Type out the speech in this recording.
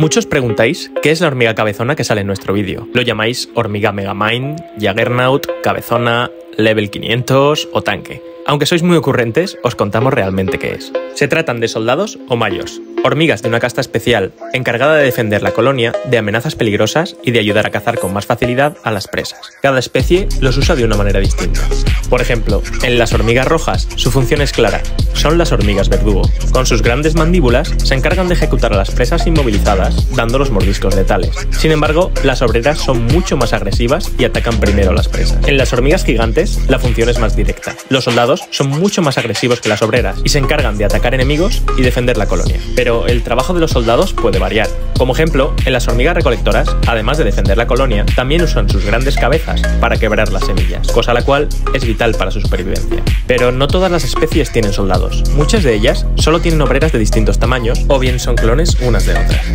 Muchos preguntáis qué es la hormiga cabezona que sale en nuestro vídeo. Lo llamáis hormiga Megamind, Jaggernaut, cabezona, level 500 o tanque. Aunque sois muy ocurrentes, os contamos realmente qué es. Se tratan de soldados o mayors, hormigas de una casta especial encargada de defender la colonia de amenazas peligrosas y de ayudar a cazar con más facilidad a las presas. Cada especie los usa de una manera distinta. Por ejemplo, en las hormigas rojas su función es clara, son las hormigas verdugo. Con sus grandes mandíbulas se encargan de ejecutar a las presas inmovilizadas, dando los mordiscos letales. Sin embargo, las obreras son mucho más agresivas y atacan primero a las presas. En las hormigas gigantes, la función es más directa. Los soldados son mucho más agresivos que las obreras y se encargan de atacar enemigos y defender la colonia. Pero el trabajo de los soldados puede variar. Como ejemplo, en las hormigas recolectoras, además de defender la colonia, también usan sus grandes cabezas para quebrar las semillas, cosa la cual es vital para su supervivencia. Pero no todas las especies tienen soldados. Muchas de ellas solo tienen obreras de distintos tamaños o bien son clones unas de otras.